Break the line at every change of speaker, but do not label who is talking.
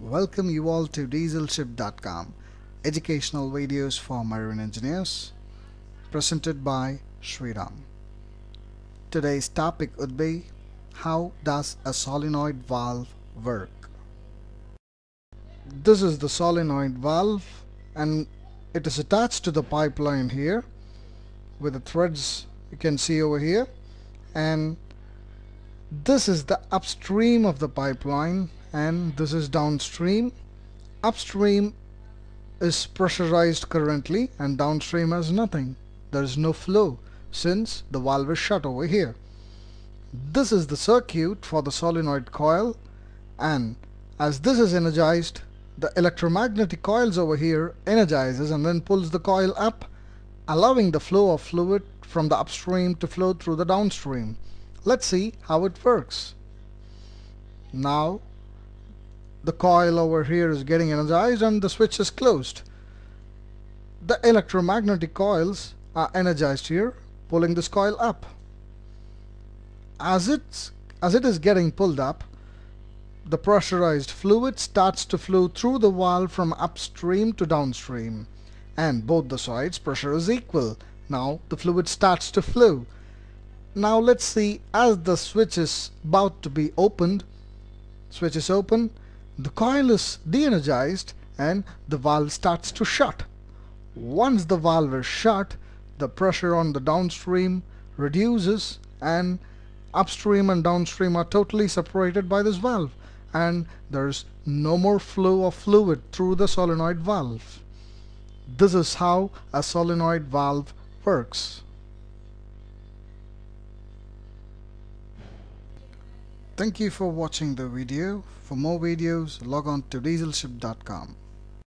Welcome you all to dieselship.com, educational videos for marine engineers, presented by Sriram. Today's topic would be how does a solenoid valve work? This is the solenoid valve and it is attached to the pipeline here with the threads you can see over here and this is the upstream of the pipeline and this is downstream. Upstream is pressurized currently and downstream has nothing. There is no flow since the valve is shut over here. This is the circuit for the solenoid coil and as this is energized the electromagnetic coils over here energizes and then pulls the coil up allowing the flow of fluid from the upstream to flow through the downstream. Let's see how it works. Now the coil over here is getting energized and the switch is closed. The electromagnetic coils are energized here, pulling this coil up. As it's as it is getting pulled up, the pressurized fluid starts to flow through the valve from upstream to downstream and both the sides pressure is equal. Now the fluid starts to flow. Now let's see as the switch is about to be opened, switch is open, the coil is de-energized and the valve starts to shut. Once the valve is shut, the pressure on the downstream reduces and upstream and downstream are totally separated by this valve and there's no more flow of fluid through the solenoid valve. This is how a solenoid valve works. Thank you for watching the video. For more videos, log on to dieselship.com.